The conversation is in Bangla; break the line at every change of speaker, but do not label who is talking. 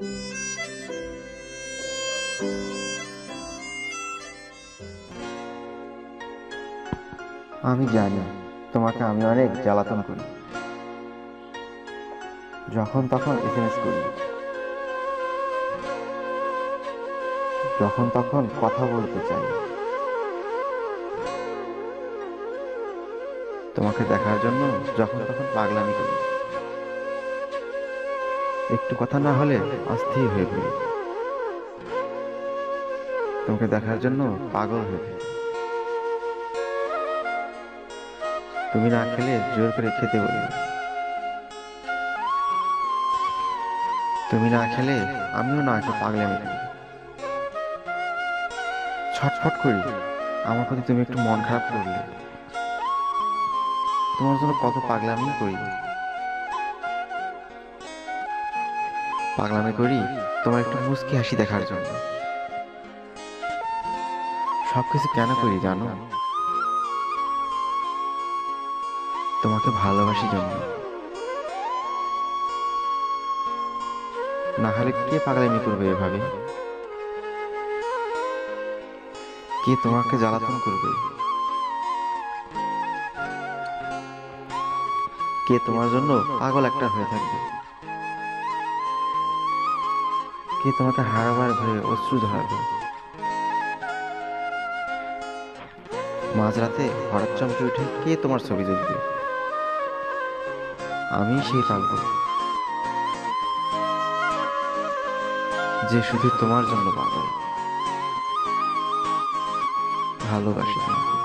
আমি জানি, তোমাকে আমি অনেক জ্বালাতন করি। যখন তখন এসএমএস করি। যখন তখন কথা বলতে চাই। তোমাকে দেখার জন্য যখন তখন পাগলামি করি। একটু কথা না হলে অস্থির হয়ে পড়ি। তোমাকে দেখার জন্য পাগল হয়ে তুমি না খেলে জোর করে খেতে বলি তুমি না খেলে আমিও না একটু পাগলামি করি। ছটফট করি, আমার প্রতি তুমি একটু মন খারাপ করলে। তোমার জন্য কত পাগলামি করি। পাগলামি করি, তোমার একটু মুস্কি হাসি দেখার জন্য। সবকিছু কেন করি জানো? তোমাকে ভালোবাসি জন্য। না হলে কে পাগলামি করবে এভাবে? কে তোমাকে জ্বালাতন করবে? কে তোমার জন্য পাগল একটা হয়ে থাকবে? কে তোমাকে হারাবার ভয়ে অশ্রু ঝরাবে মাঝরাতে হঠাৎ চমকে উঠে কে তোমার ছবি তুলবে? আমি সেই পাগল। যে শুধু তোমার জন্য পাগল। ভালোবাসি তোমাকে।